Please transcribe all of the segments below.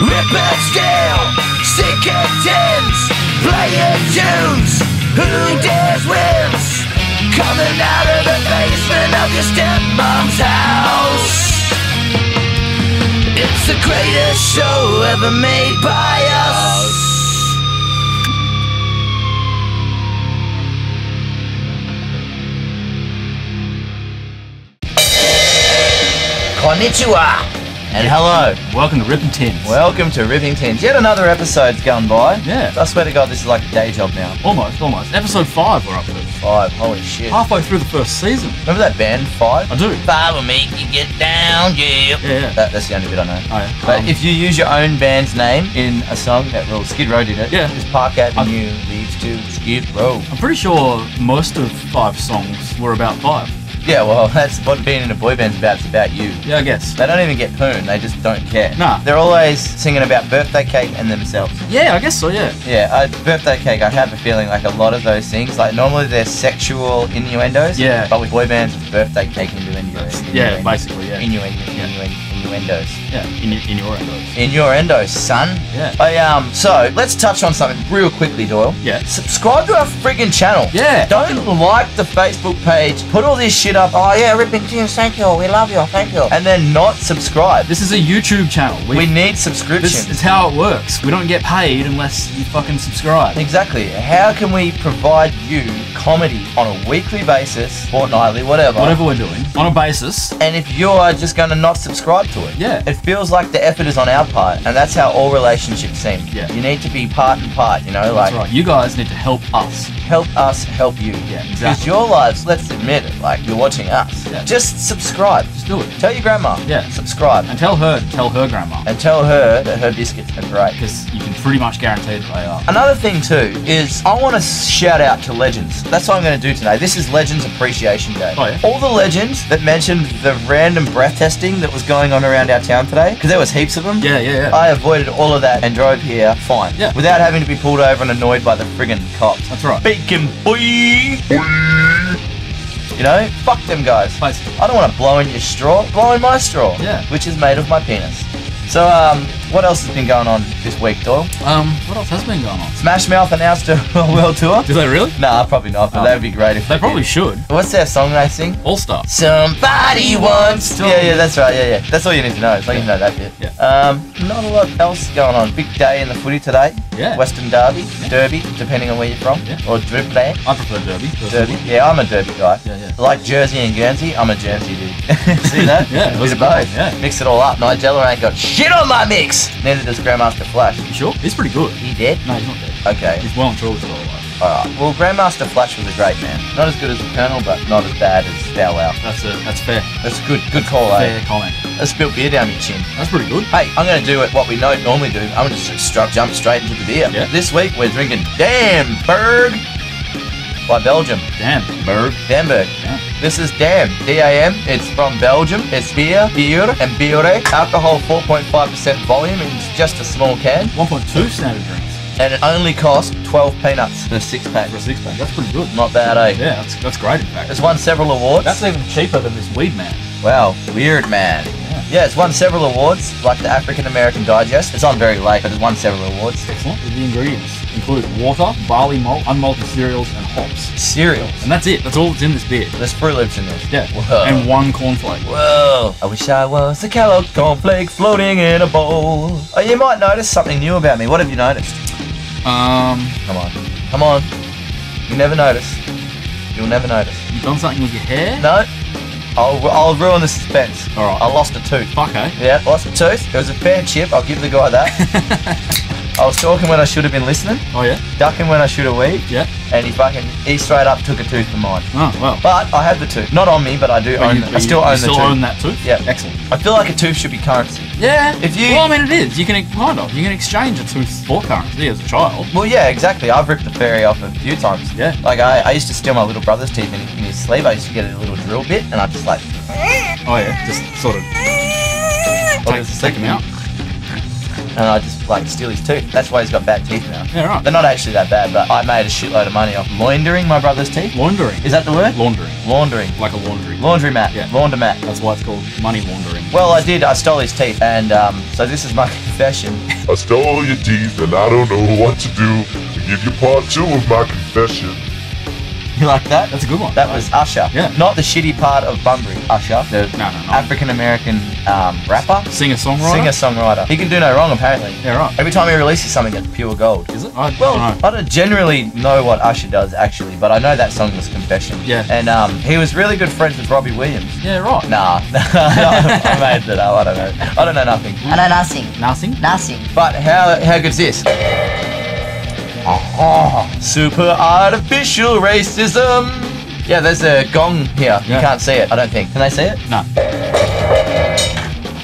Ripping steel, sinking tins, playing tunes. Who dares wins? Coming out of the basement of your stepmom's house. It's the greatest show ever made by us. Konnichiwa and hello. Welcome to Ripping Tins. Welcome to Ripping Tins. Yet another episode's gone by. Yeah. I swear to God, this is like a day job now. almost, almost. Episode 5 we're up to. Five. Holy shit. Halfway through the first season. Remember that band, Five? I do. Five will make you get down, yeah. Yeah, yeah. That, that's the only bit I know. Oh, yeah. But Um, if you use your own band's name in a song, that rule, Skid Row did it. Yeah. This Park Avenue leads to Skid Row. I'm pretty sure most of five songs were about five. Yeah, well, that's what being in a boy band's about. It's about you. Yeah, I guess. They don't even get poon. They just don't care. Nah. They're always singing about birthday cake and themselves. Yeah, I guess so, yeah. Yeah, uh, birthday cake. I have a feeling like a lot of those things, like normally they're sexual innuendos. Yeah. But with boy bands, it's birthday cake innuendos. Yeah, basically, yeah. Innuendo, Yeah. innuendos. Yeah, in, your- in your endos. Son. Yeah. I, um. So let's touch on something real quickly, Doyle. Yeah. Subscribe to our friggin' channel. Yeah. Don't like the Facebook page. Put all this shit up. Oh yeah, ripping tunes. Thank you. We love you. Thank you. And then not subscribe. This is a YouTube channel. We, we need this is how it works. We don't get paid unless you fucking subscribe. Exactly. How can we provide you comedy on a weekly basis, fortnightly, whatever? Whatever we're doing, on a basis. And if you're just going to not subscribe to it, Yeah. it feels like the effort is on our part, and that's how all relationships seem. Yeah. You need to be part and part. You know, That's like right. You guys need to help us. Help us help you. Yeah, Because exactly. your lives, let's admit it, like you're watching us. Yeah. Just subscribe. Just do it. Tell your grandma. Yeah. Subscribe. And tell her tell her grandma. And tell her that her biscuits are great. Because you can pretty much guarantee that they are. Another thing too is I want to shout out to legends. That's what I'm going to do today. This is Legends Appreciation Day. Oh, yeah? All the legends that mentioned the random breath testing that was going on around our town today, because there was heaps of them. Yeah, yeah, yeah. I avoided all of that and drove here fine. Yeah. Without having to be pulled over and annoyed by the friggin' cops. That's right. Boy. You know, fuck them guys. I don't want to blow in your straw. Blow in my straw. Yeah. Which is made of my penis. So, um, what else has been going on this week, Doyle? Um, what else has been going on? Smash Mouth announced a world tour. Do they really? Nah, probably not, but Oh. that would be great if They they, probably did. should. What's their song they sing? All Star. Somebody wants to. Yeah, yeah, that's right. Yeah, yeah. That's all you need to know. As long as you know that bit. Yeah. Um, not a lot else going on. Big day in the footy today. Yeah. Western Derby, Yeah. Derby, depending on where you're from, Yeah. or Dribbler. I prefer Derby. Derby. Yeah, I'm a Derby guy. Yeah, yeah. Like Jersey and Guernsey, I'm a Jersey dude. See that? Yeah, Bit that's of a good one, both. yeah. Mix it all up. Nigella ain't got shit on my mix. Neither does Grandmaster Flash. You sure? He's pretty good. He dead? No, he's not dead. Okay. He's well and truly still alive. Alright. Well, Grandmaster Flash was a great man. Not as good as the Colonel, but not as bad as Bow Wow. That's a, that's fair. That's a good. Good call, Fair eh? comment. Let's spill beer down your chin. That's pretty good. Hey, I'm going to do it what we know normally do. I'm going to just stru- jump straight into the beer. Yeah. This week we're drinking Damn Dam Burg by Belgium. Damn. Berg. Dam Burg. Yeah. This is Dam, D-A-M. It's from Belgium. It's beer, beer, and beer. Alcohol 4.5% volume. It's just a small can. 1.2 standard drinks And it only costs 12 peanuts for a six pack. for a six pack. That's pretty good. Not bad, eh? Yeah, that's, that's great in fact. It's won several awards. That's even cheaper than this weed man. Wow, weird man. Yeah. Yeah, it's won several awards, like the African American Digest. It's on very late, but it's won several awards. Excellent. The ingredients include water, barley malt, unmalted cereals, and hops. Cereals. And that's it. That's all that's in this beer. There's Fruit Loops in this. Yeah. Whoa. And one cornflake. Whoa. I wish I was a Kellogg cornflake floating in a bowl. Oh, you might notice something new about me. What have you noticed? Um, Come on. Come on. You never notice. You'll never notice. you've done something with your hair? No? I'll, I'll ruin the suspense. Alright. I lost a tooth. Eh? Yeah, lost a tooth. It was a fair chip. I'll give the guy that. I was talking when I should have been listening, Oh, yeah? ducking when I should have weaved, Yeah. and he fucking he straight up took a tooth from mine. Oh, well. But I have the tooth, not on me, but I do But own. you- I still you, own you the still tooth. own that tooth? Yeah. Excellent. I feel like a tooth should be currency. Yeah. If you- Well, I mean, it is. You can, kind of. You can exchange a tooth for currency as a child. Well, yeah, exactly. I've ripped the fairy off a few times. Yeah. Like I, I used to steal my little brother's teeth in, in his sleeve. I used to get a little drill bit, and I just like Oh, yeah. Just sort of take, take them out. And I just like steal his tooth. That's why he's got bad teeth now. Yeah, right. They're not actually that bad, but I made a shitload of money off laundering my brother's teeth. Laundering. Is that the word? Laundering. Laundering. Like a laundry. Laundromat. Yeah. Laundromat. That's why it's called money laundering. Well, I did. I stole his teeth, and um, so this is my confession. I stole your teeth and I don't know what to do to give you part two of my confession. You like that? That's a good one. That was Usher. Yeah. Not the shitty part of Bunbury. Usher, the No, no, no. African American um, rapper, Singer songwriter. singer songwriter. He can do no wrong, apparently. Yeah, right. Every time he releases something, it's pure gold. Is it? I Well, don't know. I don't generally know what Usher does actually, but I know that song was Confession. Yeah. And um, he was really good friends with Robbie Williams. Yeah, right. Nah, I made that up. I don't know. I don't know nothing. I know nothing. Nothing. Nothing. But how how good's this? Oh, super artificial racism. Yeah, there's a gong here. You Yeah. can't see it. I don't think. Can they see it? No.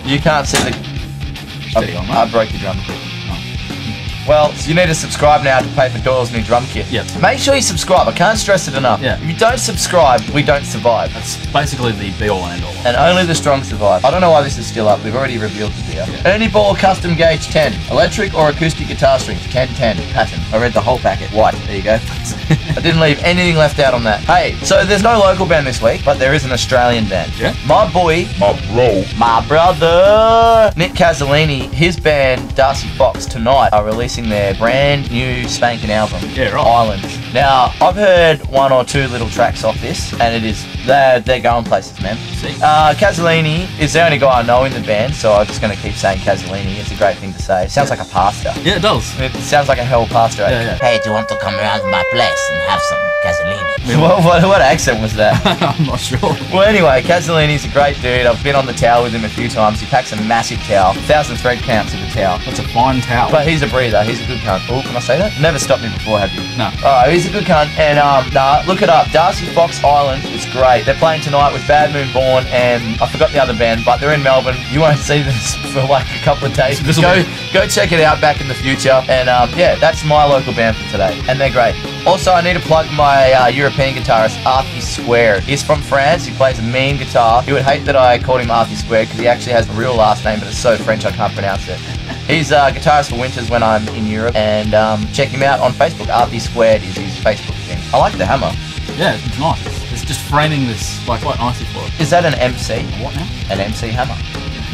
You can't see the. I, I broke your drum. Well, so you need to subscribe now to pay for Doyle's new drum kit. Yep. Make sure you subscribe. I can't stress it enough. Yeah. If you don't subscribe, we don't survive. That's basically the be all and end all. And only the strong survive. I don't know why this is still up. We've already revealed the here. Yeah. Ernie Ball Custom Gauge 10. Electric or acoustic guitar strings. 1010. Pattern. I read the whole packet. White. There you go. I didn't leave anything left out on that. Hey, so there's no local band this week, but there is an Australian band. Yeah. My boy, My bro, my brother, Nick Cazzolini, his band Darcee Fox tonight are releasing their brand new spanking album. Yeah, right. Islands. Now, I've heard one or two little tracks off this, and it is they're they're going places, man. See? Uh, Cazzolini is the only guy I know in the band, so I'm just going to keep saying Cazzolini. It's a great thing to say. Sounds like a pasta. Yeah, it does. It sounds like a hell pasta. Yeah, yeah. Hey, do you want to come around to my place and have some gasolini? What, what, what accent was that? I'm not sure. Well, anyway, Cazzolini's a great dude. I've been on the tower with him a few times. He packs a massive towel, thousand thread counts of a towel. That's a fine towel. But he's a breather. He's a good cunt. Oh, can I say that? Never stopped me before, have you? no. Oh, he's a good cunt. And um, nah, look it up. Darcee Fox Island. is great. They're playing tonight with Bad Moon Born and I forgot the other band, but they're in Melbourne. You won't see this for like a couple of days. This'll go, be- go check it out back in the future. And um, yeah, that's my local band for today, and they're great. Also, I need to plug my uh, European guitarist, Arthur Square. He's from France. He plays a mean guitar. He would hate that I called him Arthur Square because he actually has a real last name, but it's so French I can't pronounce it. He's a guitarist for Winters when I'm in Europe, and um, check him out on Facebook. Arthur Squared is his Facebook thing. I like the hammer. Yeah, it's nice. It's, it's just framing this like quite nicely for it. Is that an MC? What now? An MC hammer?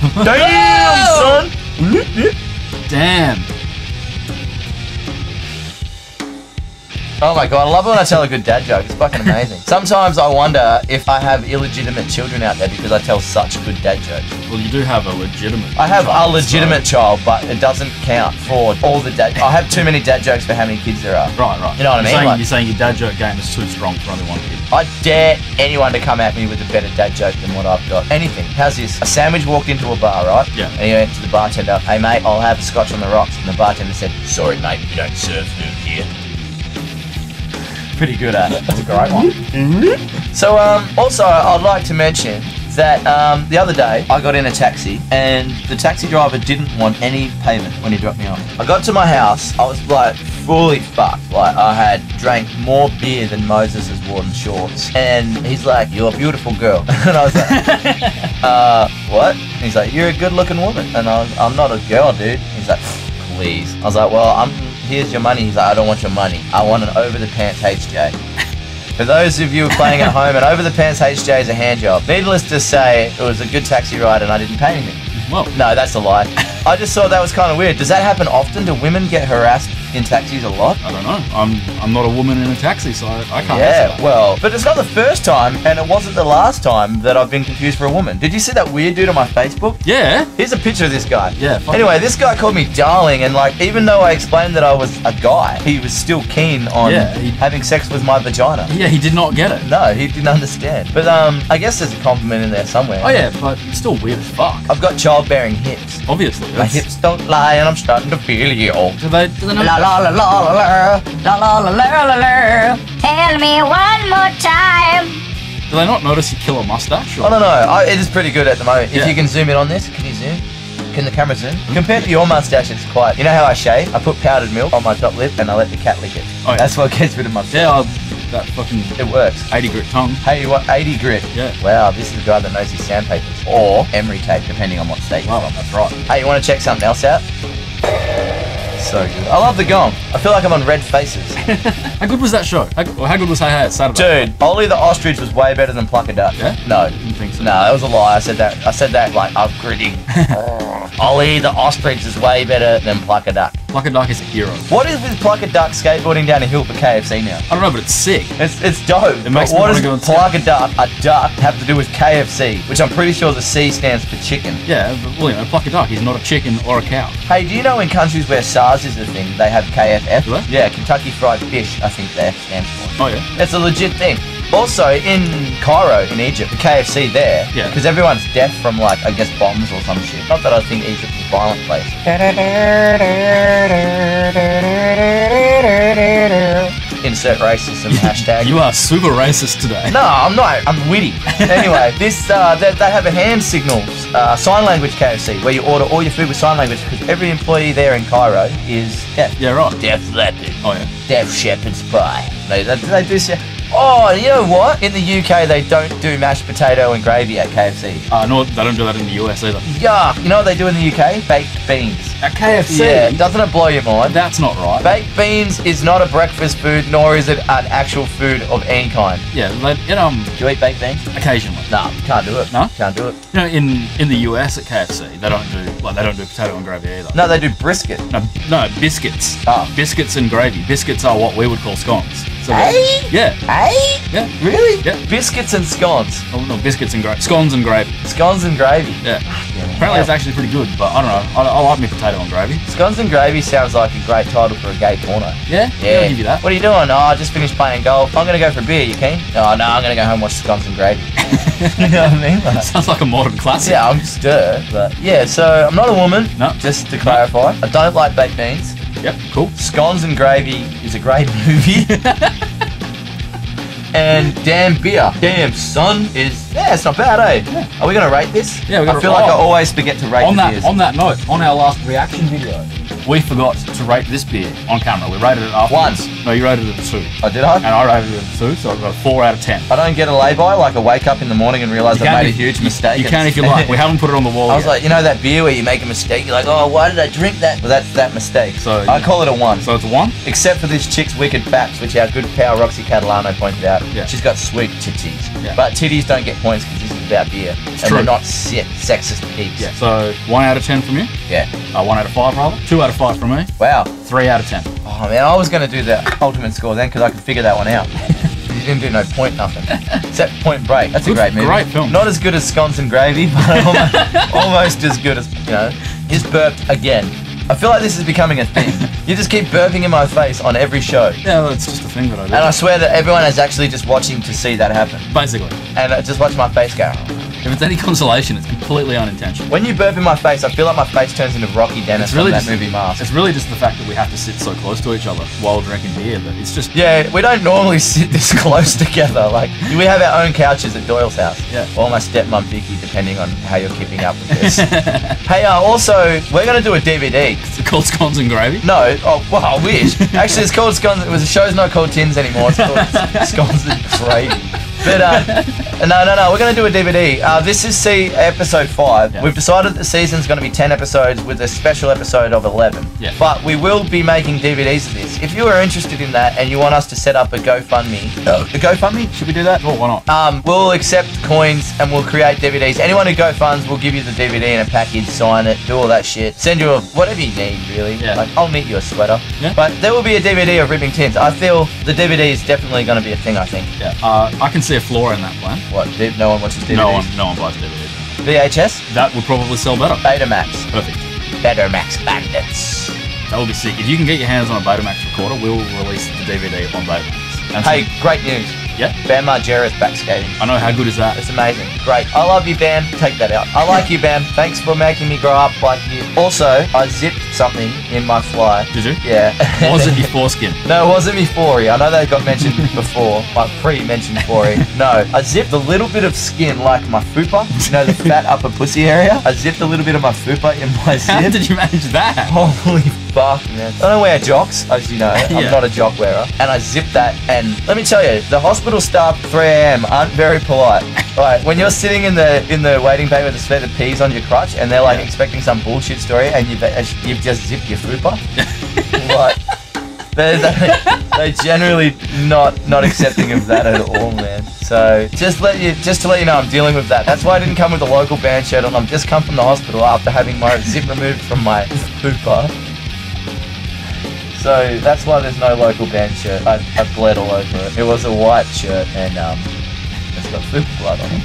Damn, son! Damn. Oh my god, I love it when I tell a good dad joke. It's fucking amazing. Sometimes I wonder if I have illegitimate children out there because I tell such good dad jokes. Well, you do have a legitimate. I have a child, legitimate child, but it doesn't count for all the dad. I have too many dad jokes for how many kids there are. Right, right. You know what I you're mean? Saying, Like- you're saying your dad joke game is too strong for only one kid. I dare anyone to come at me with a better dad joke than what I've got. Anything. How's this? A sandwich walked into a bar, right? Yeah. And he went to the bartender, hey mate, I'll have a scotch on the rocks. And the bartender said, sorry mate, we don't serve food here. Pretty good at it. That's a great one. So, um, also, I'd like to mention that um, the other day I got in a taxi and the taxi driver didn't want any payment when he dropped me off. I got to my house, I was like fully fucked. Like, I had drank more beer than Moses' worn shorts. And he's like, You're a beautiful girl. and I was like, Uh, what? And he's like, You're a good looking woman. And I was, I'm not a girl, dude. He's like, Please. I was like, Well, I'm. Here's your money. He's like, I don't want your money. I want an over the pants HJ. For those of you playing at home, an over the pants HJ is a hand job. Needless to say, it was a good taxi ride and I didn't pay anything. Well, No, that's a lie. I just thought that was kind of weird. Does that happen often? Do women get harassed in taxis a lot? I don't know. I'm I'm not a woman in a taxi, so I, I can't. Yeah, well, but it's not the first time, and it wasn't the last time that I've been confused for a woman. Did you see that weird dude on my Facebook? yeah. Here's a picture of this guy. Yeah, Anyway, this guy called me darling, and like, even though I explained that I was a guy, he was still keen on Yeah, he- having sex with my vagina. Yeah, he did not get it. No, he didn't understand. But um, I guess there's a compliment in there somewhere. Oh yeah, but it's still weird as fuck. I've got childbearing hips. Obviously, My that's- hips don't lie, and I'm starting to feel you. Do they? Do they know? La la la la la la la la la la la la. Tell me one more time. Do they not notice you kill a mustache? Or? I don't know. I, it is pretty good at the moment. If Yeah. you can zoom in on this, can you zoom? Can the camera zoom? Compared to your mustache, it's quite. You know how I shave? I put powdered milk on my top lip and I let the cat lick it. Oh, yeah. That's what gets rid of my. Yeah, I'll- that fucking It works. 80 grit tongue. Hey, what? 80 grit. Yeah. Wow, this is the guy that knows his sandpapers. Or emery tape, depending on what state you're Wow, from. that's right. Hey, you want to check something else out? so good. I love the gong. I feel like I'm on Red Faces. How good was that show? How, or how good was Hey Hey It's Saturday? Dude, Ollie the Ostrich was way better than Pluck a Duck. Yeah? No. Didn't think so. No, that was a lie. I said that. I said that like upgrading. Ollie the Ostrich is way better than Pluck a Duck. Pluck a Duck is a hero. What is with Pluck a Duck skateboarding down a hill for KFC now? I don't know, but it's sick. It's, it's dope. It makes what does go and Pluck a Duck, a duck, have to do with KFC? Which I'm pretty sure the C stands for chicken. Yeah, but well, you know, Pluck a Duck is not a chicken or a cow. Hey, do you know in countries where SARS is a thing, they have KFF? Yeah, Kentucky Fried Fish, I think the F stands for. Oh yeah. It's a legit thing. Also, in Cairo, in Egypt, the KFC there, Yeah. because everyone's deaf from, like, I guess bombs or some shit. Not that I think Egypt's a violent place. Insert racism hashtag. You are super racist today. No, I'm not. I'm witty. Anyway, this uh, they, they have a hand signals uh, sign language KFC where you order all your food with sign language because every employee there in Cairo is deaf. Yeah, right. Deaf leopard. Oh yeah. Deaf shepherd's pie. They, they, they do. say- Oh, you know what? In the UK, they don't do mashed potato and gravy at KFC. Uh, no, they don't do that in the US either. Yeah, You know what they do in the UK? Baked beans. At KFC. Yeah, doesn't it blow your mind? That's not right. Baked beans is not a breakfast food, nor is it an actual food of any kind. yeah, you know, um, Do you eat baked beans? occasionally. No, can't do it. No? Can't do it. You know, in in the US at KFC, they don't do like they don't do potato and gravy either. No, they do brisket. No, no biscuits. Oh. Biscuits and gravy. Biscuits are what we would call scones. So Hey? yeah, Hey? yeah. Really? Yeah. Biscuits and scones. Oh no, biscuits and gravy. Scones and gravy. Scones and gravy. Yeah. Apparently it's actually pretty good, but I don't know. I, I like me potato and gravy. Scones and gravy sounds like a great title for a gay porno. Yeah. Yeah. I'll give you that. What are you doing? Oh, I just finished playing golf. I'm gonna go for a beer. You keen? Oh no, I'm gonna go home and watch scones and gravy. you know what I mean? Like, Sounds like a modern classic. yeah, I'm stir, but yeah. So I'm not a woman. No. Just to clarify, I don't like baked beans. Yep. Cool. Scones and Gravy is a great movie. and Damn Beer. Damn Son is yeah, it's not bad, eh? Are we gonna rate this? Yeah, we gotta- I feel like I always forget to rate on that beers. on that note, on our last reaction video, we forgot to rate this beer on camera. We rated it afterwards. One. No, you rated it a two, oh, did I? and I rated it a two, so I got a four out of ten. I don't get a lay-by, like I wake up in the morning and realise I made a huge mistake. You can if you like. We haven't put it on the wall I was yet. like, you know that beer where you make a mistake, you're like, oh, why did I drink that? Well, that's that mistake. So, I yeah. call it a one. so it's a one. Except for this chick's wicked baps, which our good pal Roxy Catalano pointed out. Yeah. She's got sweet titties. Yeah. But titties don't get points because this is about beer. and true. we're not se- sexist pigs. Yeah. So one out of ten from you. Yeah. Uh, one out of five rather. Two out of five from me. Wow. Three out of ten. Oh man, I was going to do the ultimate score then because I could figure that one out. you didn't do no point nothing. Except Point Break. That's Good- a great movie. great film. Not as good as Scones and Gravy, but almost, almost as good as, you know. He's burped again. I feel like this is becoming a thing. You just keep burping in my face on every show. Yeah, well, it's just a thing that I do. And I swear that everyone is actually just watching to see that happen. Basically, And I just watch my face go. If it's any consolation, it's completely unintentional. When you burp in my face, I feel like my face turns into Rocky Dennis It's really from that just movie Mask. It's really just the fact that we have to sit so close to each other while drinking beer that it's just Yeah, we don't normally sit this close together. Like we have our own couches at Doyle's house. Yeah. Or my stepmom Vicky, depending on how you're keeping up with this. hey, uh, also we're gonna do a DVD. it's called scones and gravy. No, oh well, I wish. Actually, it's called Scones. It was the show's not called Tins anymore. It's called Scones and Gravy. But uh, no, no, no. We're gonna do a DVD. Uh, this is see episode five. Yeah. We've decided the season's gonna be ten episodes with a special episode of eleven. Yeah. But we will be making DVDs of this. If you are interested in that and you want us to set up a GoFundMe, uh, a GoFundMe, should we do that? Oh, why not? Um, we'll accept coins and we'll create DVDs. Anyone who GoFunds, we'll give you the DVD in a package, sign it, do all that shit. Send you a, whatever you need, really. Yeah. Like, I'll knit you a sweater. Yeah. But there will be a DVD of Ripping Tins. I feel the DVD is definitely going to be a thing, I think. Yeah, uh, I can see a flaw in that plan. What? No one watches DVDs? No one, no one buys DVDs. VHS? That would probably sell better. Betamax. Perfect. Betamax Bandits. That would be sick. If you can get your hands on a Betamax recorder, we'll release the DVD on Betamax. And Hey, great news. Yeah, Bam Margera's back skating. I know. How good is that? It's amazing. Great. I love you, Bam. Take that out. I like you, Bam. Thanks for making me grow up like you. Also, I zipped something in my fly. Did you? Yeah. Was it your foreskin? No, it wasn't me fory. I know that got mentioned before, like pre-mentioned fory. No, I zipped a little bit of skin like my fupa, you know, the fat upper pussy area. I zipped a little bit of my fupa in my zip. How did you manage that? Holy I don't wear jocks, as you know. I'm not a jock wearer. And I zipped that, and let me tell you, the hospital staff 3 a.m. aren't very polite. Right, when you're sitting in the in the waiting bay with a sweat of peas on your crutch, and they're like Yeah. expecting some bullshit story, and you've you've just zip your fupa. like, they they they generally not not accepting of that at all, man. So just let you just to let you know, I'm dealing with that. That's why I didn't come with a local band shirt on. I've just come from the hospital after having my zip removed from my fupa. So that's why there's no local band shirt. I, I bled all over it. It was a white shirt and um, it's got fupa blood on it.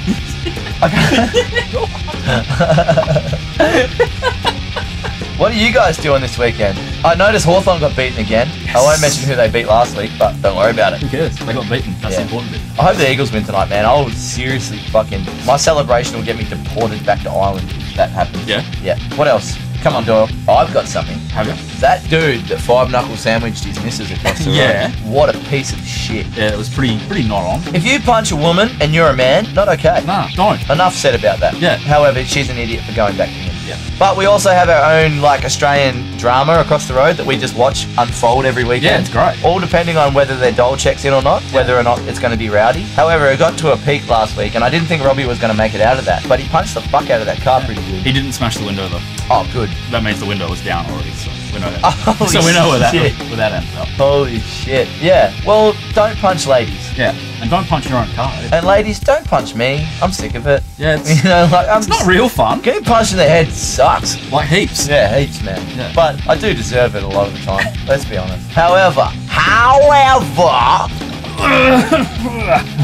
what are you guys doing this weekend? I noticed Hawthorn got beaten again. I won't mention who they beat last week, but don't worry about it. Who cares? They got beaten. That's Yeah. the important bit. I hope the Eagles win tonight, man. I'll seriously fucking. My celebration will get me deported back to Ireland if that happens. Yeah? Yeah. What else? Come on, Doyle. I've got something. Have you? That dude that five knuckle sandwiched his missus across the Yeah. What a piece of shit. Yeah, it was pretty pretty not on. If you punch a woman and you're a man, not okay. Nah, don't. Enough said about that. Yeah. However, she's an idiot for going back to him. Yeah. But we also have our own like Australian drama across the road that we just watch unfold every weekend. Yeah, it's great. All depending on whether their doll checks in or not, whether or not it's going to be rowdy. However, it got to a peak last week, and I didn't think Robbie was going to make it out of that. But he punched the fuck out of that car pretty good. He didn't smash the window though. Oh, good. That means the window was down already, so we know that. Holy so we know where that shit. where that ends up. Holy shit. Yeah. Well, don't punch ladies. Yeah, and don't punch your own car. And ladies, don't punch me. I'm sick of it. Yeah, it's, You know, like I'm it's not real fun. Getting punched in the head sucks. Like heaps. Yeah, heaps, man. Yeah. But I do deserve it a lot of the time. let's be honest. However, however,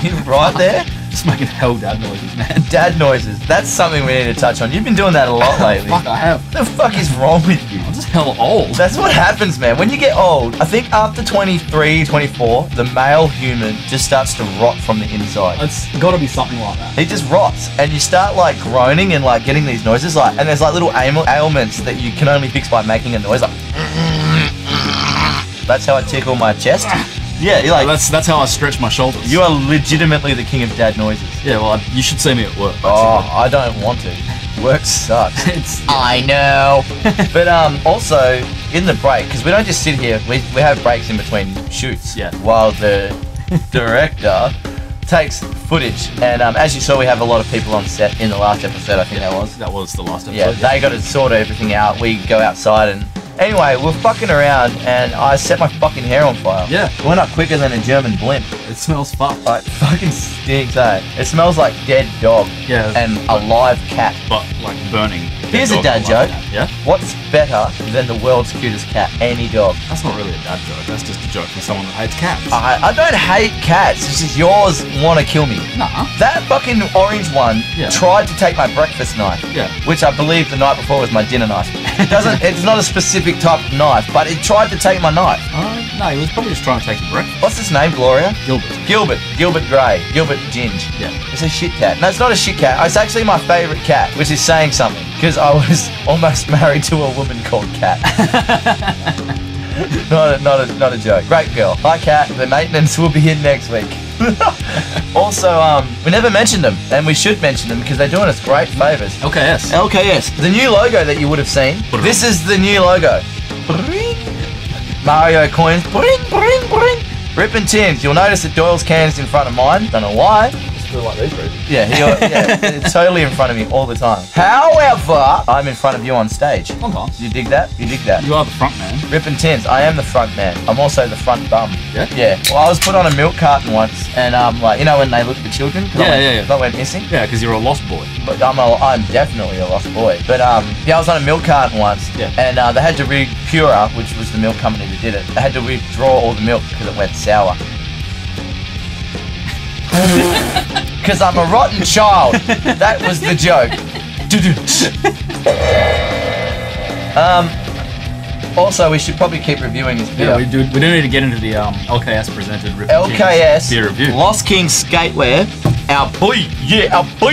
you right there, Just making hell dad noises, man. dad noises. That's something we need to touch on. You've been doing that a lot lately. Fuck, I have. The fuck is wrong with you? I'm just hell old. That's what happens, man. When you get old, I think after 23, 24, the male human just starts to rot from the inside. It's got to be something like that. It just rots, and you start like groaning and like getting these noises, like, and there's like little ail- ailments that you can only fix by making a noise, like. That's how I tickle my chest. Yeah, you're like that's that's how I stretch my shoulders. you are legitimately the king of dad noises. yeah, well, I, you should see me at work. Oh, I don't want to. Work sucks. it's I know. but um, also in the break, because we don't just sit here. We, we have breaks in between shoots. Yeah. While the director takes footage, and um, as you saw, we have a lot of people on set in the last episode. I think that was. that was the last episode. Yeah, episode. they got to sort everything out. We go outside and. Anyway, we're fucking around and I set my fucking hair on fire. Yeah. It went up quicker than a German blimp. it smells fucked. Like, fucking stinks, eh? It smells like dead dog Yeah. and a live cat. but like burning. Here's a Dog dad joke. Yeah, What's better than the world's cutest cat? Any dog. that's not really a dad joke. That's just a joke from someone that hates cats. I, I don't hate cats. It's just yours want to kill me. nah. That fucking orange one Yeah. tried to take my breakfast knife. Yeah. Which I believe the night before was my dinner knife. It doesn't. it's not a specific type of knife, but it tried to take my knife. Uh, no, he was probably just trying to take your breakfast. What's his name? Gloria. Gilbert. Gilbert. Gilbert Gray. Gilbert Ginge. Yeah. It's a shit cat. No, it's not a shit cat. It's actually my favourite cat, which is saying something because I was almost married to a woman called Cat. not, a, not, a, not a joke. Great girl. Hi, Cat. The maintenance will be in next week. also, um, we never mentioned them, and we should mention them because they're doing us great favours. LKS. LKS, the new logo that you would have seen. This is the new logo. Mario coins. Bring, bring, bring. Rip and tins. You'll notice that Doyle's can is in front of mine. Don't know why. Like these Yeah, he, yeah, it's totally in front of me all the time. However, I'm in front of you on stage. Sometimes. You dig that? You dig that? You are the front man. Rip and tins. I am the front man. I'm also the front bum. Yeah? Yeah. Well, I was put on a milk carton once, and um, like you know when they look for children. 'Cause I Yeah, went- yeah, yeah. 'cause I went missing. Yeah, because you're a lost boy. But I'm, a, I'm definitely a lost boy. But um, yeah, I was on a milk carton once, Yeah. and uh, they had to read Pura, which was the milk company that did it. They had to withdraw all the milk because it went sour. Because I'm a rotten child. That was the joke. um. Also, we should probably keep reviewing this beer. Yeah, we do. We do need to get into the um, LKS presented Kings LKS beer review. Lost Kings Skatewear, our boy, yeah, our boy.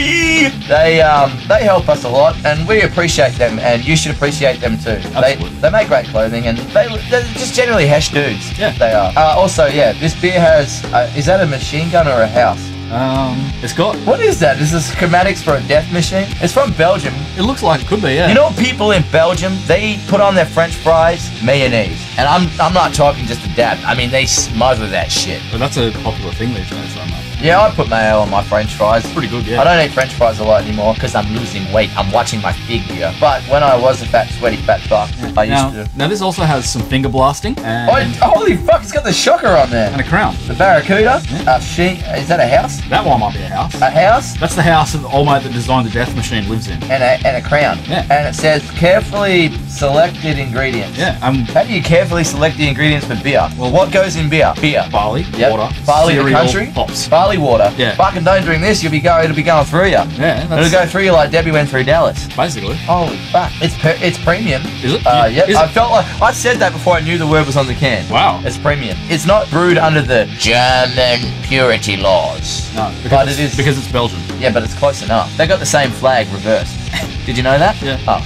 They um they help us a lot, and we appreciate them, and you should appreciate them too. They, they make great clothing, and they they're just generally hash dudes. Yeah. they are. Uh, also, yeah, this beer has uh, is that a machine gun or a house? Um, it's got. What is that? Is this is schematics for a death machine? It's from Belgium. It looks like it could be. Yeah. You know, people in Belgium, they put on their French fries mayonnaise, and I'm I'm not talking just a dab. I mean, they smother that shit. But that's a popular thing these days, much. Yeah, I put mayo on my French fries. Pretty good, yeah. I don't eat French fries a lot anymore because I'm losing weight. I'm watching my figure. But when I was a fat, sweaty, fat fuck, I used Now, to. now this also has some finger blasting and, Oh, holy fuck! It's got the shocker on there. and a crown. The Barracuda. Yeah. Uh, she is that a house? That one might be a house. A house That's the house that the old mate that designed the death machine lives in. and a and a crown. Yeah. And it says carefully selected ingredients. Yeah, um, How do you carefully select the ingredients for beer? Well, what goes in beer? Beer. barley, Yep. water, Barley in the country? hops. Barley water. Yeah. Fucking don't drink this. You'll be going. It'll be going through you. Yeah, It'll go through you like Debbie went through Dallas. basically. Holy fuck! It's per, it's premium. Is it? Uh, yep. is I it? felt like I said that before I knew the word was on the can. Wow. It's premium. It's not brewed under the German purity laws. No, because But it is- because it's Belgian. Yeah, but it's close enough. They got the same flag reversed. Did you know that? Yeah. Oh.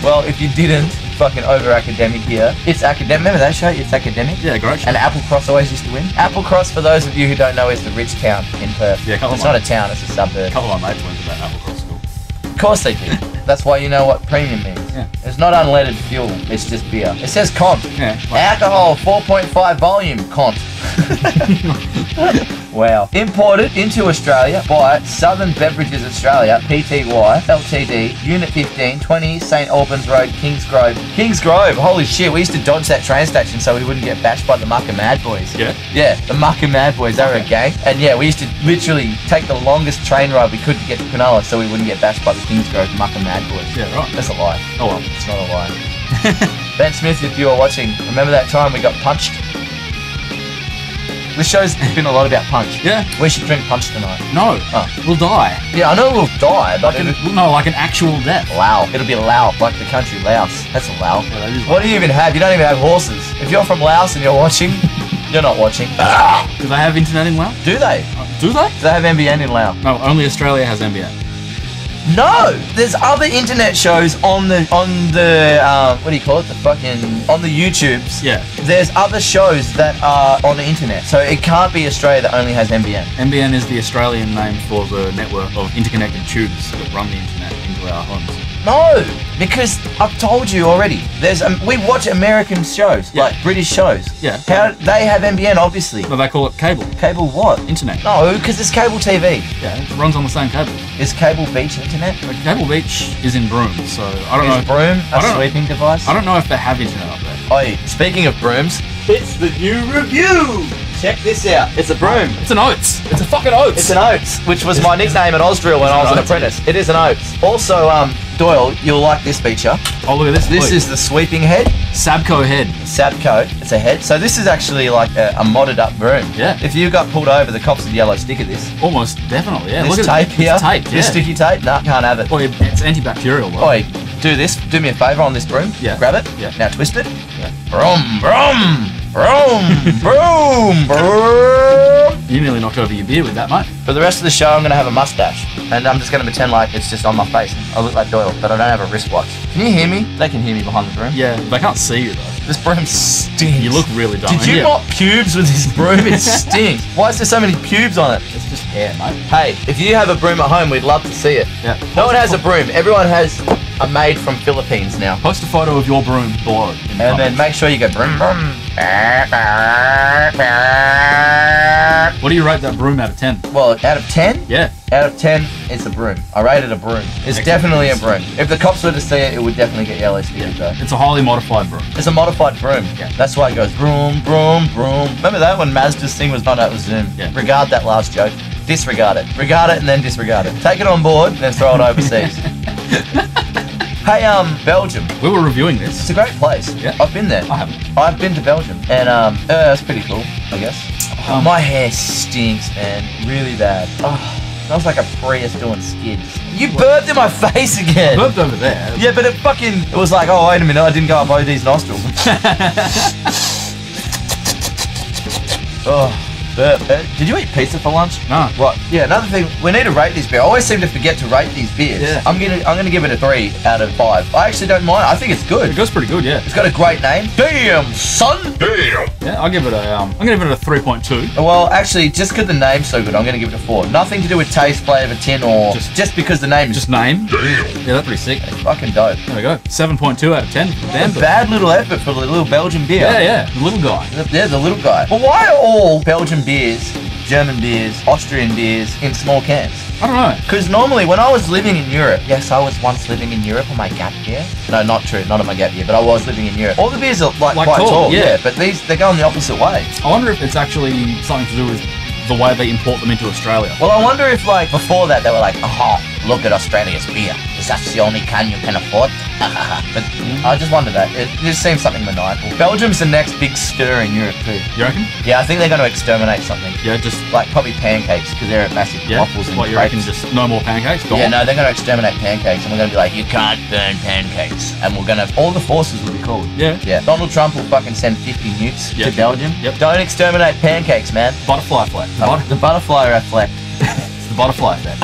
well, if you didn't, fucking over academic here. It's academic. Remember that show? It's academic. Yeah, great. Show. And Applecross always used to win. Applecross, for those of you who don't know, is the rich town in Perth. Yeah, it's not a town; it's a suburb. a couple of my mates went to that Applecross school. Of course they do. That's why you know what premium means. Yeah. It's not unleaded fuel. It's just beer. It says cont. Yeah. Alcohol, 4.5 volume, cont. wow. Imported into Australia by Southern Beverages Australia, PTY, Ltd, Unit 15, 20 St Albans Road, Kingsgrove. Kingsgrove, holy shit, we used to dodge that train station so we wouldn't get bashed by the Mucka Mad Boys. Yeah. Yeah, the Mucka Mad Boys, they were a gang. And yeah, we used to literally take the longest train ride we could to get to Cronulla so we wouldn't get bashed by the Kingsgrove and Mad Boys. Yeah, right. That's a lie. Oh well. It's not a lie. ben Smith, if you are watching, remember that time we got punched? This show's been a lot about punch. Yeah. We should drink punch tonight. No. Oh. We'll die. Yeah, I know we'll die, but Like an, it'll, no, like an actual death. Lao. It'll be Lao, like the country Laos. That's a Lao. Yeah, that What do you even have? You don't even have horses. If you're from Laos and you're watching, you're not watching. Do they have internet in Laos? Do they? Uh, do they? Do they have NBN in Laos? No, only Australia has NBN. No, there's other internet shows on the on the um, what do you call it? The fucking on the YouTubes. Yeah. There's other shows that are on the internet, so it can't be Australia that only has NBN. NBN is the Australian name for the network of interconnected tubes that run the internet into our homes. No, because I've told you already. There's um, we watch American shows Yeah. like British shows. Yeah. How they have NBN obviously. No, they call it cable. Cable what? Internet. No, because it's cable TV. Yeah, it runs on the same cable. Is cable beach internet? Like, cable Beach is in Broome, so I don't Is know. broom I a don't- sweeping device? I don't know if they have internet up there. Oh, speaking of brooms, it's the new review. Check this out. It's a broom. It's an Oates. It's a fucking Oates. It's an Oates, which was my nickname at Osdrill when I was an an apprentice. It is an Oates. Also, um, Doyle, you'll like this feature. oh, look at this. This is the sweeping head, Sabco head. Sabco. It's a head. So this is actually like a, a modded up broom. Yeah. If you got pulled over, the cops would yellow stick at this. Almost definitely. Yeah. this look tape at here. Tape. This sticky tape. Nah, can't have it. Oh, it's antibacterial though. Oi, do this. Do me a favour on this broom. Yeah. Grab it. Yeah. Now twist it. Yeah. Broom, broom, broom, broom, broom. You nearly knocked over your beer with that, mate. For the rest of the show, I'm gonna have a mustache, and I'm just gonna pretend like it's just on my face. I look like Doyle, but I don't have a wristwatch. Can you hear me? They can hear me behind the broom. Yeah, they can't see you though. This broom stinks. You look really dumb. Did you yeah, mop pubes with this broom? It stinks. Why is there so many pubes on it? It's just hair, mate. Hey, if you have a broom at home, we'd love to see it. Yeah. No one has a broom. Everyone has a made from Philippines now. Post a photo of your broom below. the And then make sure you go broom broom. What do you rate that broom out of ten? Well, out of 10, Yeah. out of 10, it's a broom. I rated a broom. It's Excellent. definitely a broom. If the cops were to see it, it would definitely get yellow stickers though. It's a highly modified broom. It's a modified broom. Yeah. That's why it goes broom, broom, broom. Remember that when Mazda's thing was not out with Zoom? Yeah. Regard that last joke. Disregard it. Regard it and then disregard it. Take it on board and then throw it overseas. hey, um, Belgium. We were reviewing this. It's a great place. Yeah. I've been there. I haven't. I've been to Belgium, and um, uh, it's pretty cool, I guess. Um, My hair stinks, man, really bad. Oh, smells like a Prius doing skids. You burped in my face again. Burped over there. Yeah, but it fucking it was like, oh wait a minute, I didn't go up OD's nostril. oh, burp. Uh, did you eat pizza for lunch? No. What? Yeah, another thing, we need to rate these beers. I always seem to forget to rate these beers. Yeah. I'm gonna I'm gonna give it a three out of five. I actually don't mind. I think it's good. It goes pretty good, yeah. It's got a great name. Damn, son. Damn! Yeah, I'll give it a um. I'm gonna give it a three point two. Well, actually, just because the name's so good, I'm going to give it a four. Nothing to do with taste, flavour, tin, or Just- just, because the name is Just name. Damn! Yeah, that's pretty sick. fucking dope. There we go. Seven point two out of ten. Damn. A bad little effort for the little Belgian beer. Yeah, yeah. The little guy. There's a little guy. But why are all Belgian beers German beers, Austrian beers in small cans? I don't know. Because normally, when I was living in Europe, yes, I was once living in Europe on my gap year. No, not true, not on my gap year, but I was living in Europe. All the beers are like, Like quite tall, tall, yeah. But these, they're going the opposite way. I wonder if it's actually something to do with the way they import them into Australia. Well, I wonder if, like, before that, they were like, oh, look at Australia's beer. Is that the only can you can afford? but I just wonder that. It just seems something maniacal. Belgium's the next big stir in Europe, too. You reckon? Yeah, I think they're going to exterminate something. Yeah, just Like, probably pancakes, because they're at massive yeah. waffles and What you crepes. reckon? Just no more pancakes. Gone. Yeah, no, they're going to exterminate pancakes, and we're going to be like, you can't burn pancakes. And we're going to, all the forces will be called. Yeah. Yeah. Donald Trump will fucking send 50 nukes Yep. to Belgium. Yep. Don't exterminate pancakes, man. Butterfly effect. The, Oh, but- the butterfly effect. Butterfly effect.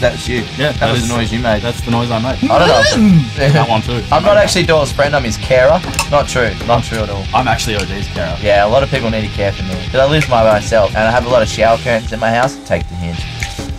That's you. Yeah, That was the noise you made. That's the noise I made. I don't know. that one too. I'm not actually Doyle's friend, I'm his carer. Not true. Not true at all. I'm actually OD's carer. Yeah, a lot of people need to care for me. Because I live by myself and I have a lot of shower curtains in my house. Take the hint.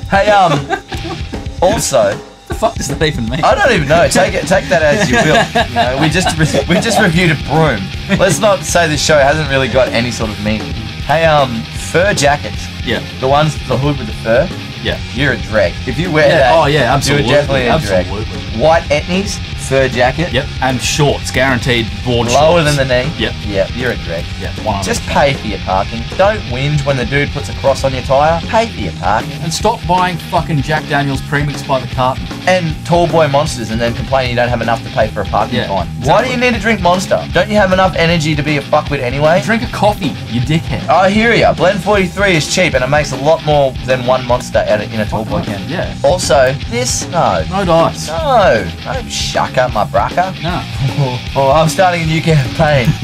Hey, um, also, What the fuck does that even mean? I don't even know. Take it, take that as you will. You know, we just we just reviewed a broom. Let's not say this show hasn't really got any sort of meaning. Hey, um, fur jackets. Yeah. The ones, the hood with the fur. Yeah. You're a dreg. If you wear Yeah, that, oh, yeah, absolutely, You're definitely a absolutely. dreg. White etnies, fur jacket. Yep. And shorts, guaranteed board Lower shorts. than the knee. Yep. Yeah, you're a dreg. Yeah. 100%. Just pay for your parking. Don't whinge when the dude puts a cross on your tyre. Pay for your parking. And stop buying fucking Jack Daniels premix by the carton. And tall boy monsters and then complain you don't have enough to pay for a parking Yeah, fine. Why do you need to drink monster? Don't you have enough energy to be a fuckwit anyway? Drink a coffee, you dickhead. I hear ya. Blend 43 is cheap and it makes a lot more than one monster out of, in a tall boy can. Yeah. Also, this, no. No dice. No. No shucker, my bracker. No. Oh, I'm starting a new campaign.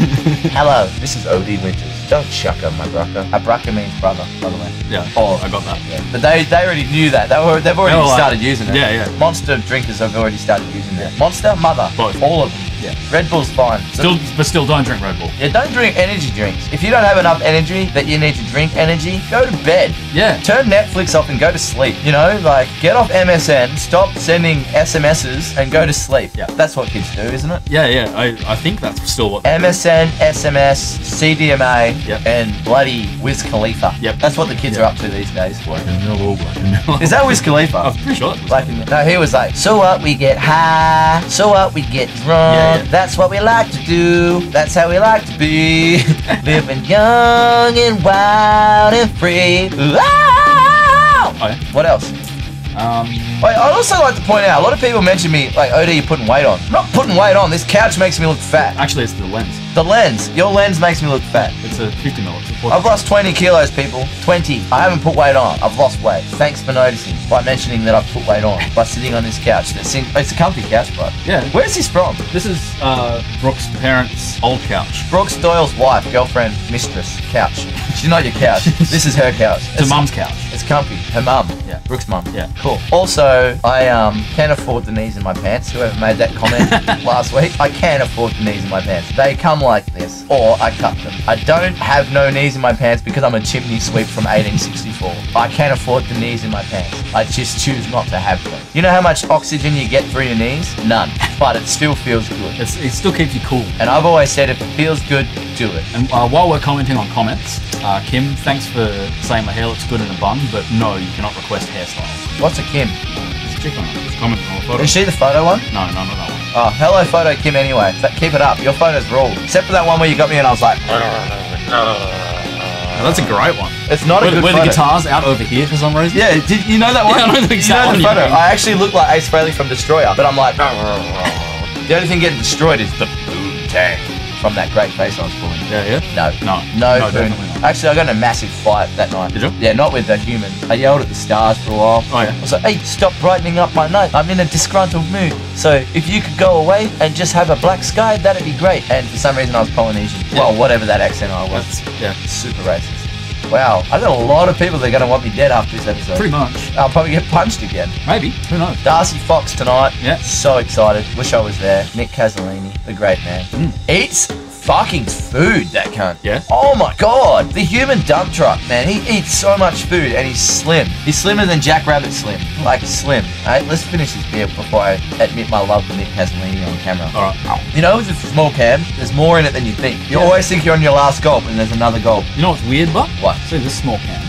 Hello, this is OD Winters. Don't shucker, my bracker. A bracker means brother, by the way. Yeah. Oh. I got that. Yeah. But they, they already knew that. They were, they've already oh, like- started using it. Yeah, yeah. Monster drinkers have already started using it. Monster, mother. Both. All of them. Yeah. Red Bull's fine. Still, but still, don't drink Red Bull. yeah, don't drink energy drinks. If you don't have enough energy that you need to drink energy, go to bed. Yeah. Turn Netflix off and go to sleep. You know, like get off MSN, stop sending SMSs and go to sleep. Yeah. That's what kids do, isn't it? Yeah, yeah. I, I think that's still what. MSN, SMS, CDMA, Yep. and bloody Wiz Khalifa. Yep. That's what the kids Yep. are up to these days. Black and yellow, black and yellow. Is that Wiz Khalifa? I'm pretty sure. Like, no, he was like, so what, we get high, so what, we get drunk, Yeah, yeah. that's what we like to do, that's how we like to be, living young and wild and free. Oh, yeah. What else? Um, Wait, I'd also like to point out, a lot of people mention me, like, OD, you're putting weight on. I'm not putting weight on, this couch makes me look fat. actually, it's the lens. The lens, your lens makes me look fat. It's a 50 mil. It's a 40 I've lost 20 kilos, people. 20. I haven't put weight on. I've lost weight. Thanks for noticing by mentioning that I've put weight on by sitting on this couch. That's in, it's a comfy couch, bro. Yeah. Where's this from? This is uh, Brooke's parents' old couch. Brooks Doyle's wife, girlfriend, mistress, couch. She's not your couch. this is her couch. It's a mum's couch. It's comfy. Her mum. Yeah. Brooks' mum. Yeah. Cool. Also, I um can't afford the knees in my pants. Whoever made that comment last week, I can't afford the knees in my pants. They come like this, or I cut them. I don't have no knees in my pants because I'm a chimney sweep from 1864. I can't afford the knees in my pants. I just choose not to have them. You know how much oxygen you get through your knees? None. But it still feels good. It's, it still keeps you cool. And I've always said if it feels good, do it. And uh, while we're commenting on comments, uh, Kim, thanks for saying my hair looks good in a bun, but no, you cannot request hairstyles. What's a Kim? Just check on it. Just commenting on the photo. Is she the photo one? No, no, no, that one. Oh, hello, photo Kim. Anyway, Th- keep it up. Your photos rule. Except for that one where you got me and I was like, No, that's a great one. it's not a Were, good were the photo. guitar's out over here for some reason? Yeah, did you know that one? Yeah, I know the You exact know one the you photo. mean. I actually look like Ace Frehley from Destroyer, but I'm like, the only thing getting destroyed is the boom tang from that great face I was pulling. Yeah, yeah. No, No. no, No, definitely not. Actually, I got in a massive fight that night. Did you? Yeah, not with the human. I yelled at the stars for a while. Oh, yeah. I was like, hey, stop brightening up my night. I'm in a disgruntled mood. So if you could go away and just have a black sky, that'd be great. And for some reason, I was Polynesian. Yeah. Well, whatever that accent I was. That's, yeah, Super racist. Wow, I got a lot of people that are gonna want me dead after this episode. pretty much. I'll probably get punched again. Maybe. Who knows? Darcee Fox tonight. Yeah. So excited. Wish I was there. Nick Casalini, the great man. Mm. Eats fucking food, that cunt. Yeah? Oh my god. The human dump truck, man. He eats so much food and he's slim. He's slimmer than Jack Rabbit slim. Like slim. Alright, let's finish this beer before I admit my love for Nick Casalini on camera. All right. You know, with a small can, there's more in it than you think. You Yeah. always think you're on your last gulp and there's another gulp. You know what's weird, but What? See this small can,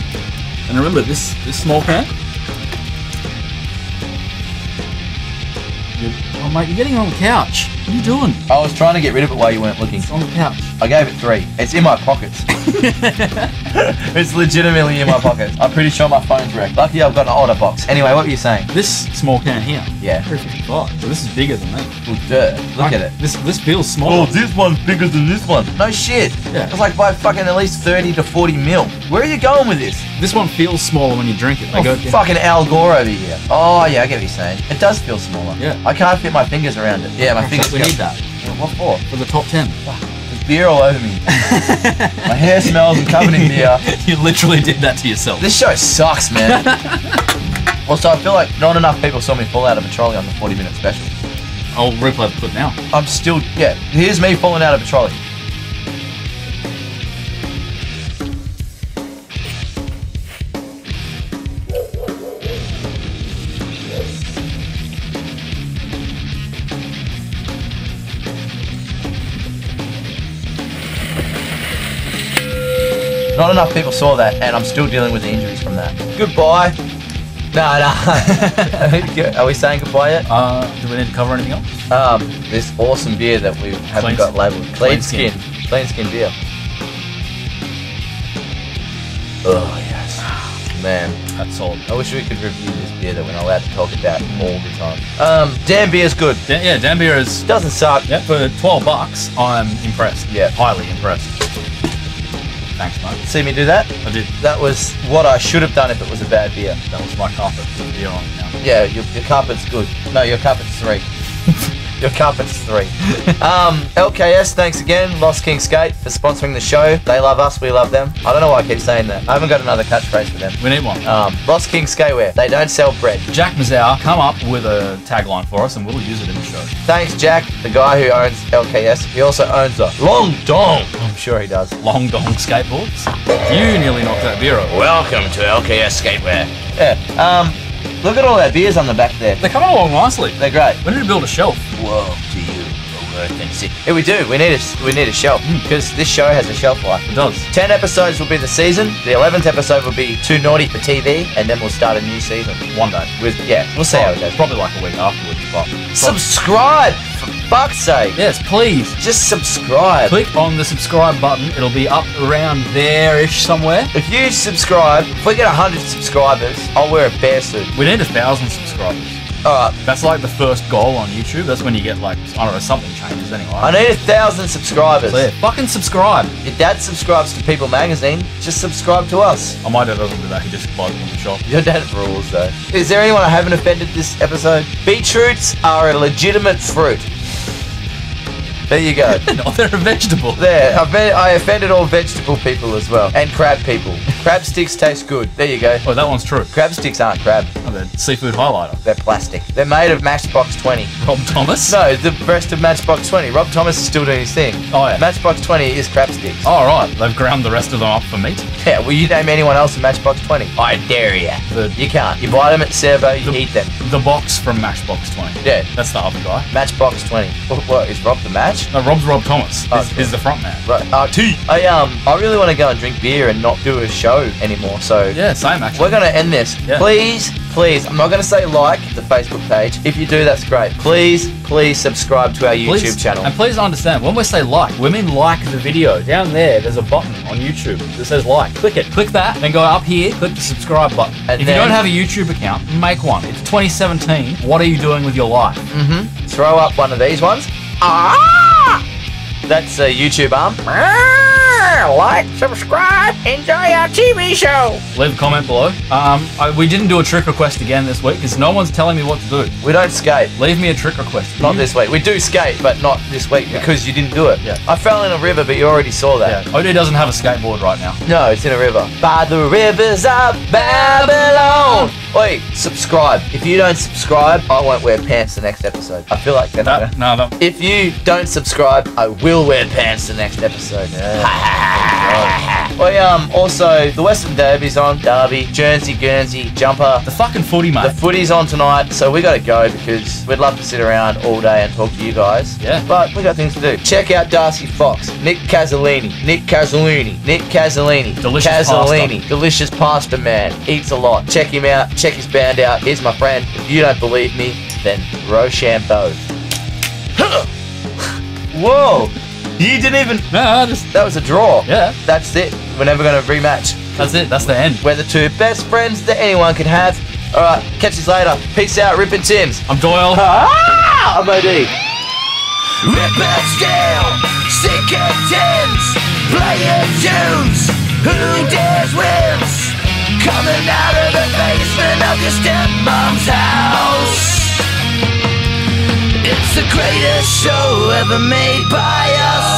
and remember this this small can. Oh mate, you're getting on the couch. What are you doing? I was trying to get rid of it while you weren't looking. It's on the couch. I gave it three. It's in my pockets. it's legitimately in my pockets. I'm pretty sure my phone's wrecked. Lucky I've got an older box. Anyway, what were you saying? This small can here, Yeah. 355. So this is bigger than that. Well, duh. Look at it. This this feels smaller. Oh, this one's bigger than this one. No shit. Yeah. It's like by fucking at least 30 to 40 mil. Where are you going with this? This one feels smaller when you drink it. They Oh, go fucking Al Gore over here. Oh, yeah, I get what you're saying. It does feel smaller. Yeah. I can't fit my fingers around it. Yeah, my fingers We need that What for? for the top ten. Ah, there's beer all over me. my hair smells and covered in beer. you literally did that to yourself. This show sucks, man. also, I feel like not enough people saw me fall out of a trolley on the 40 minute special. I'll replay the clip now. I'm still, yeah, here's me falling out of a trolley. Not enough people saw that, and I'm still dealing with the injuries from that. Goodbye. No, no. Are we saying goodbye yet? Uh, do we need to cover anything else? Um, this awesome beer that we haven't Clean got labeled. Clean, Clean skin. Skin. Clean skin beer. Oh yes. Man, That's solid. I wish we could review this beer that we're not allowed to talk about all the time. Um, damn beer's good. Dan, yeah, Dan Beer is. Doesn't suck. Yeah, for 12 bucks, I'm impressed. Yeah. Highly impressed. Thanks, mate. See me do that? I did. That was what I should have done if it was a bad beer. That was my carpet. beer on now. Yeah, your, your carpet's good. No, your carpet's three. your carpet's three. Um, LKS, thanks again, Lost Kings Skate, for sponsoring the show. They love us, we love them. I don't know why I keep saying that. I haven't got another catchphrase for them. We need one. Um, Lost Kings Skatewear. They don't sell bread. Jack Mazzow, come up with a tagline for us and we'll use it in the show. Thanks, Jack, the guy who owns LKS. He also owns a Long Dong. I'm sure he does. Long Dong Skateboards. You nearly knocked that beer over. Welcome to LKS Skatewear. Yeah. Um, look at all our beers on the back there. They're coming along nicely. They're great. We need to build a shelf. Whoa, to you, O Earth and Yeah, we do. We need a we need a shelf hmm. because this show has a shelf life. It does. Ten episodes will be the season. The eleventh episode will be too naughty for TV, and then we'll start a new season. One day. With yeah, we'll see how it goes. Probably like a week afterwards, but. Subscribe fuck's sake. Yes, please. Just subscribe. Click on the subscribe button. It'll be up around there-ish somewhere. If you subscribe, if we get hundred subscribers, I'll wear a bear suit. We need a thousand subscribers. All right. That's like the first goal on YouTube. That's when you get like I don't know something changes anyway. I need a thousand subscribers. So yeah, fucking subscribe. If dad subscribes to People Magazine. Just subscribe to us. Oh, my dad doesn't do that. He just buys them in the shop. Your dad rules, though. Is there anyone I haven't offended this episode? Beetroots are a legitimate fruit. There you go. no, oh, they're a vegetable. There, I offended all vegetable people as well, and crab people. Crab sticks taste good. There you go. Oh, that one's true. Crab sticks aren't crab. Oh, they're seafood highlighter. They're plastic. They're made of Matchbox 20. Rob Thomas. No, the rest of Matchbox 20. Rob Thomas is still doing his thing. Oh yeah. Matchbox 20 is crab sticks. All right. They've ground the rest of them up for meat. Yeah, will you name anyone else in Matchbox 20? I dare you. The You can't. You buy them at Servo, you eat them. the box from Matchbox 20. Yeah. That's the other guy. Matchbox 20. What, what is Rob the match? No, Rob's Rob Thomas. Oh, He's, cool. he's the front man. Right. Uh, T. I um I really want to go and drink beer and not do a show anymore. So Yeah, same actually. we're gonna end this. Yeah. Please, please. I'm not gonna say like the Facebook page. If you do, that's great. Please, please subscribe to our YouTube Please- channel. And please understand, when we say like, we mean like the video. Down there, there's a button on YouTube that says like. Click it. Click that, then go up here, click the subscribe button. And if then- you don't have a YouTube account, make one. It's 2017. What are you doing with your life? Throw up one of these ones. Ah! That's a YouTube arm. Like, subscribe, enjoy our TV show. Leave a comment below. Um, I, we didn't do a trick request again this week because no one's telling me what to do. We don't skate. Leave me a trick request. Not this week. We do skate, but not this week because you didn't do it. Yeah. I fell in a river, but you already saw Yeah, that. OD doesn't have a skateboard right now. No, it's in a river. By the rivers of Babylon. Oi, subscribe. If you don't subscribe, I won't wear pants the next episode. I feel like they're not No, gonna- no, no. If you don't subscribe, I will wear pants the next episode. Oi, um, also, the Western Derby's on. Derby, Guernsey, Guernsey, Jumper. The fucking footy, man. The mate. footy's on tonight, so we gotta go because we'd love to sit around all day and talk to you guys. Yeah. But we got things to do. Check out Darcee Fox, Nick Casalini, Nick Casalini, Nick Casalini, Delicious Casalini, pasta. delicious pasta man. Eats a lot. Check him out. Check his band out. Here's my friend. If you don't believe me, then Rochambeau. Whoa! You didn't even. No, I just That was a draw. yeah. That's it. We're never gonna rematch. That's it. That's the end. We're the two best friends that anyone could have. All right, catch you later. Peace out, Rippin' Tins. I'm Doyle. Ah, I'm OD. Rip and steal, sick and tins, playing tunes. Who dares wins? Coming out of the basement of your stepmom's house. It's the greatest show ever made by us.